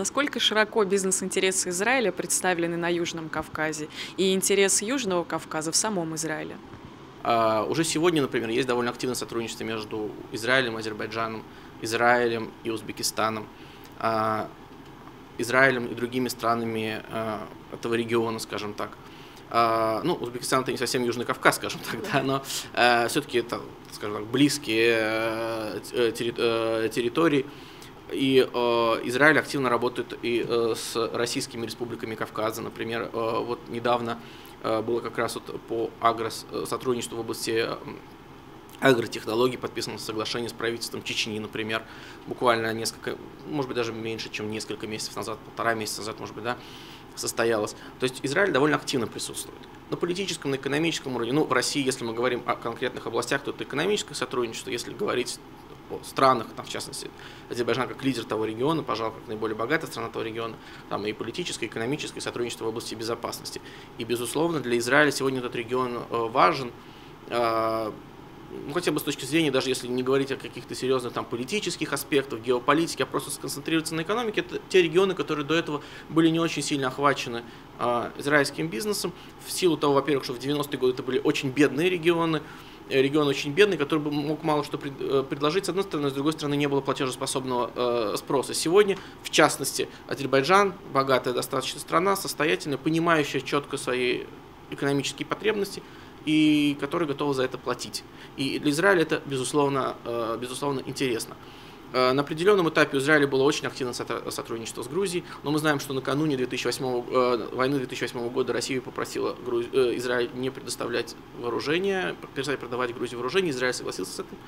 Насколько широко бизнес-интересы Израиля представлены на Южном Кавказе и интересы Южного Кавказа в самом Израиле? А, уже сегодня, например, есть довольно активное сотрудничество между Израилем, Азербайджаном, Израилем и Узбекистаном, а, Израилем и другими странами а, этого региона, скажем так. Ну, Узбекистан это не совсем Южный Кавказ, скажем так, да, но э, все-таки это, скажем так, близкие э, э, территории. И э, Израиль активно работает и э, с российскими республиками Кавказа. Например, э, вот недавно э, было как раз вот по агрос э, сотрудничеству в области агротехнологий подписано соглашение с правительством Чечни, например, буквально несколько, может быть, даже меньше, чем несколько месяцев назад, полтора месяца назад, может быть, да, состоялось. То есть Израиль довольно активно присутствует. На политическом, на экономическом уровне, ну, в России, если мы говорим о конкретных областях, то это экономическое сотрудничество, если говорить странах, там, в частности, Азербайджан как лидер того региона, пожалуй, как наиболее богатая страна того региона, там и политическое, и экономическое сотрудничество в области безопасности. И, безусловно, для Израиля сегодня этот регион э, важен, э, ну, хотя бы с точки зрения, даже если не говорить о каких-то серьезных там политических аспектах, геополитике, а просто сконцентрироваться на экономике, это те регионы, которые до этого были не очень сильно охвачены э, израильским бизнесом, в силу того, во-первых, что в 90-е годы это были очень бедные регионы, Э, регион очень бедный, который бы мог мало что э, предложить, с одной стороны, с другой стороны, не было платежеспособного э, спроса. Сегодня, в частности, Азербайджан, богатая достаточно страна, состоятельная, понимающая четко свои экономические потребности, и которая готова за это платить. И для Израиля это, безусловно, безусловно интересно. Э, на определенном этапе у Израиля было очень активное сотрудничество с Грузией, но мы знаем, что накануне 2008, э, войны 2008 года Россия попросила Груз... Э, Израиль не предоставлять вооружение, перестать продавать Грузии вооружение. Израиль согласился с этим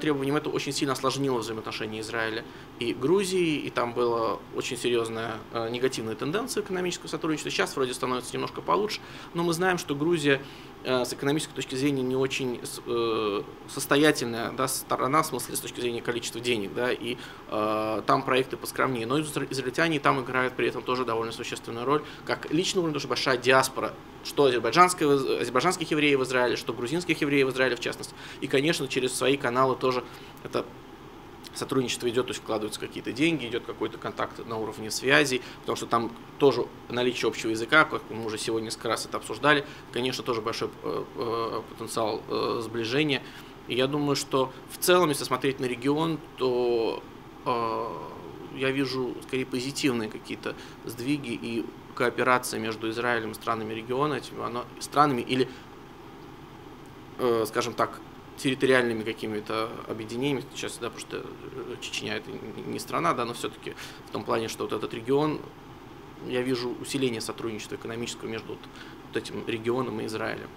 требованием. Это очень сильно осложнило взаимоотношения Израиля и Грузии, и там была очень серьезная негативная тенденция экономического сотрудничества. Сейчас вроде становится немножко получше, но мы знаем, что Грузия с экономической точки зрения не очень состоятельная да, сторона, в смысле с точки зрения количества денег, да, и э, там проекты поскромнее. Но израильтяне там играют при этом тоже довольно существенную роль, как лично уровень, тоже большая диаспора, что азербайджанских евреев в Израиле, что грузинских евреев в Израиле в частности. И, конечно, через свои каналы тоже это сотрудничество идет, то есть вкладываются какие-то деньги, идет какой-то контакт на уровне связи, потому что там тоже наличие общего языка, как мы уже сегодня несколько раз это обсуждали, конечно, тоже большой э, э, потенциал э, сближения. И я думаю, что в целом, если смотреть на регион, то я вижу скорее позитивные какие-то сдвиги и кооперация между Израилем и странами региона, этими странами или, скажем так, территориальными какими-то объединениями, сейчас, да, потому что э, Чечня это не страна, да, но все-таки в том плане, что вот этот регион, я вижу усиление сотрудничества экономического между вот, вот этим регионом и Израилем.